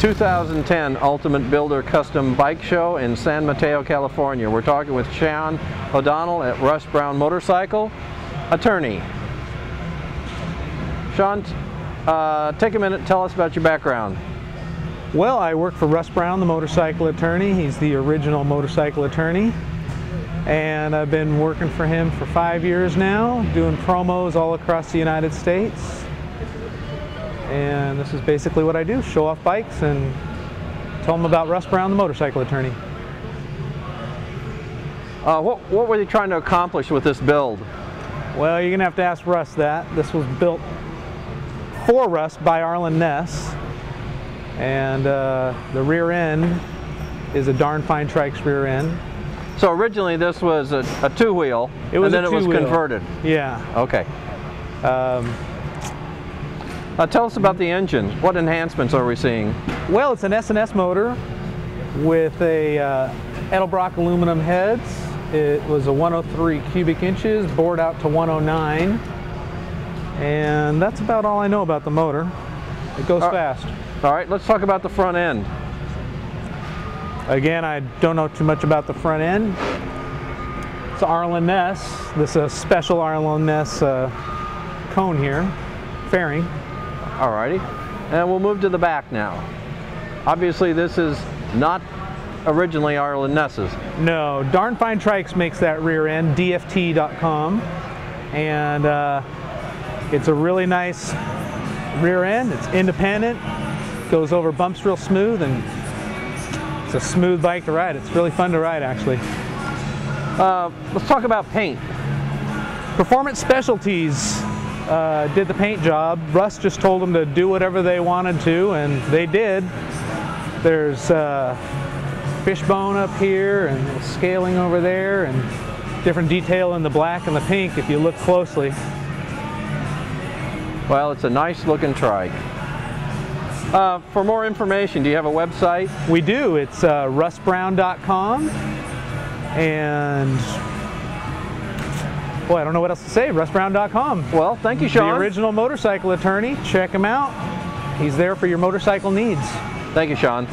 2010 Ultimate Builder Custom Bike Show in San Mateo, California. We're talking with Shawn O'Donnell at Russ Brown Motorcycle, attorney. Shawn, uh, take a minute, tell us about your background. Well, I work for Russ Brown, the motorcycle attorney. He's the original motorcycle attorney. And I've been working for him for five years now, doing promos all across the United States. And this is basically what I do, show off bikes and tell them about Russ Brown, the motorcycle attorney. Uh, what, what were you trying to accomplish with this build? Well, you're gonna have to ask Russ that. This was built for Russ by Arlen Ness. And uh, the rear end is a darn fine Trikes rear end. So originally this was a, a two-wheel, It was and then it was converted. Yeah. Okay. Um, Uh, tell us about the engine. What enhancements are we seeing? Well, it's an S&S motor with a uh, Edelbrock aluminum heads. It was a 103 cubic inches, bored out to 109. And that's about all I know about the motor. It goes Uh, fast. All right, let's talk about the front end. Again, I don't know too much about the front end. It's Arlen Ness. This is a special Arlen Ness uh, cone here, fairing. All righty. And we'll move to the back now. Obviously this is not originally Arlen Ness's. No, Darn Fine Trikes makes that rear end, DFT.com. And uh, it's a really nice rear end. It's independent, goes over bumps real smooth, and it's a smooth bike to ride. It's really fun to ride, actually. Uh, let's talk about paint. Performance Specialties uh, did the paint job. Russ just told them to do whatever they wanted to, and they did. There's uh, fishbone up here and scaling over there, and different detail in the black and the pink if you look closely. Well, it's a nice looking trike. Uh, for more information, do you have a website? We do. It's uh, russbrown.com, and boy, I don't know what else to say. russbrown.com. Well, thank you, Shawn. The original motorcycle attorney. Check him out. He's there for your motorcycle needs. Thank you, Shawn.